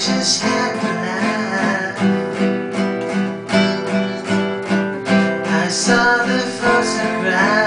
just happened I saw the photograph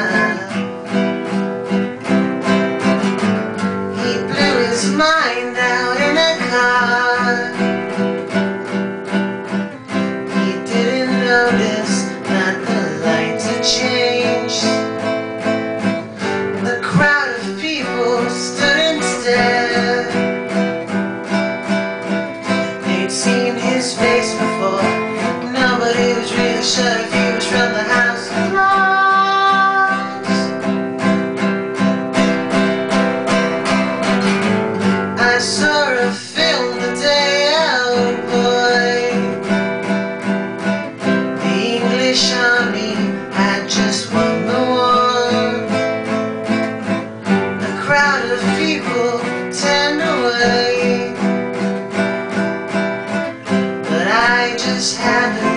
of. I saw a film the day out, boy. The English army had just won the war. A crowd of people turned away. But I just had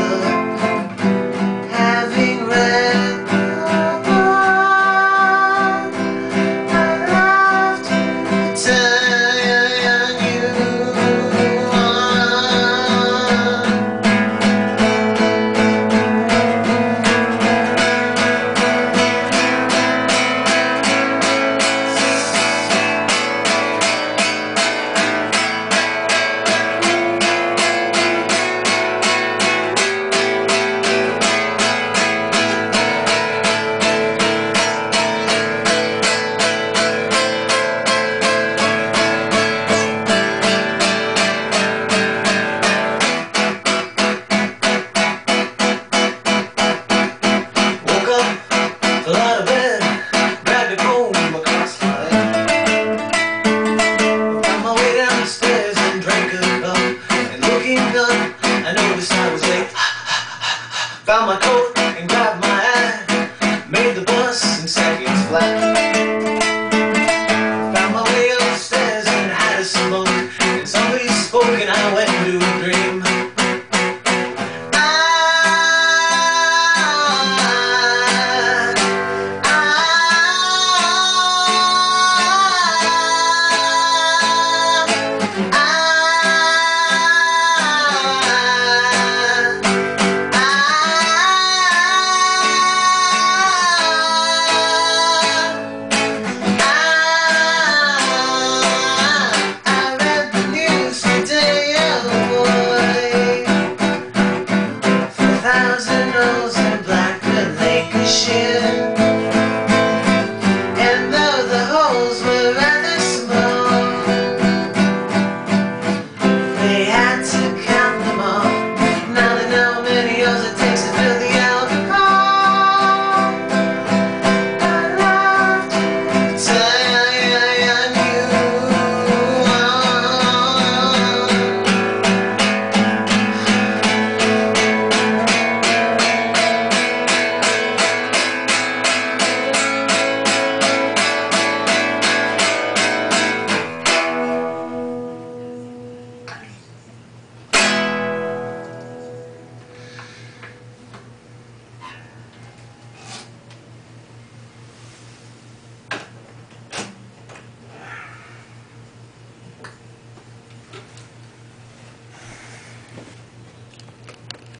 broken, I went through